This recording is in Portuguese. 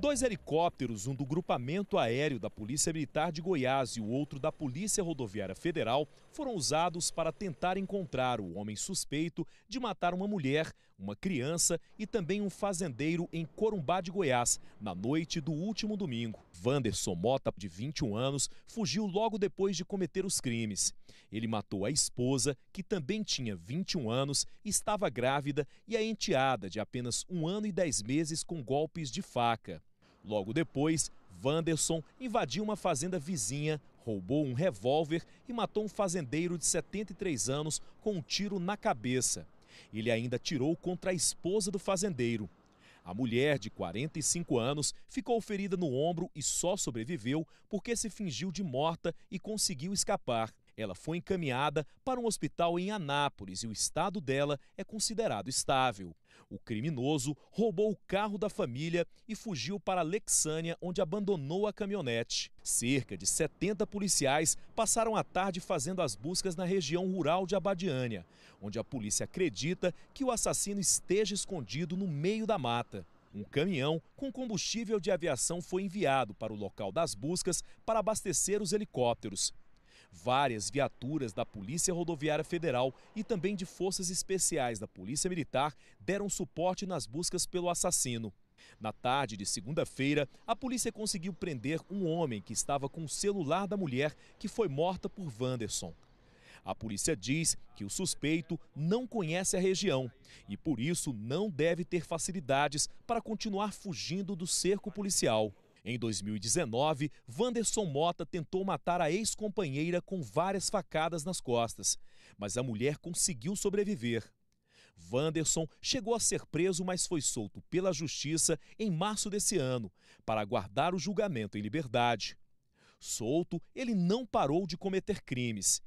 Dois helicópteros, um do grupamento aéreo da Polícia Militar de Goiás e o outro da Polícia Rodoviária Federal, foram usados para tentar encontrar o homem suspeito de matar uma mulher, uma criança e também um fazendeiro em Corumbá de Goiás, na noite do último domingo. Wanderson Mota, de 21 anos, fugiu logo depois de cometer os crimes. Ele matou a esposa, que também tinha 21 anos, estava grávida, e a enteada, de apenas um ano e dez meses, com golpes de faca. Logo depois, Wanderson invadiu uma fazenda vizinha, roubou um revólver e matou um fazendeiro de 73 anos com um tiro na cabeça. Ele ainda tirou contra a esposa do fazendeiro. A mulher, de 45 anos, ficou ferida no ombro e só sobreviveu porque se fingiu de morta e conseguiu escapar. Ela foi encaminhada para um hospital em Anápolis e o estado dela é considerado estável. O criminoso roubou o carro da família e fugiu para Lexânia, onde abandonou a caminhonete. Cerca de 70 policiais passaram a tarde fazendo as buscas na região rural de Abadiânia, onde a polícia acredita que o assassino esteja escondido no meio da mata. Um caminhão com combustível de aviação foi enviado para o local das buscas para abastecer os helicópteros. Várias viaturas da Polícia Rodoviária Federal e também de forças especiais da Polícia Militar deram suporte nas buscas pelo assassino. Na tarde de segunda-feira, a polícia conseguiu prender um homem que estava com o celular da mulher que foi morta por Wanderson. A polícia diz que o suspeito não conhece a região e, por isso, não deve ter facilidades para continuar fugindo do cerco policial. Em 2019, Wanderson Mota tentou matar a ex-companheira com várias facadas nas costas, mas a mulher conseguiu sobreviver. Wanderson chegou a ser preso, mas foi solto pela justiça em março desse ano, para aguardar o julgamento em liberdade. Solto, ele não parou de cometer crimes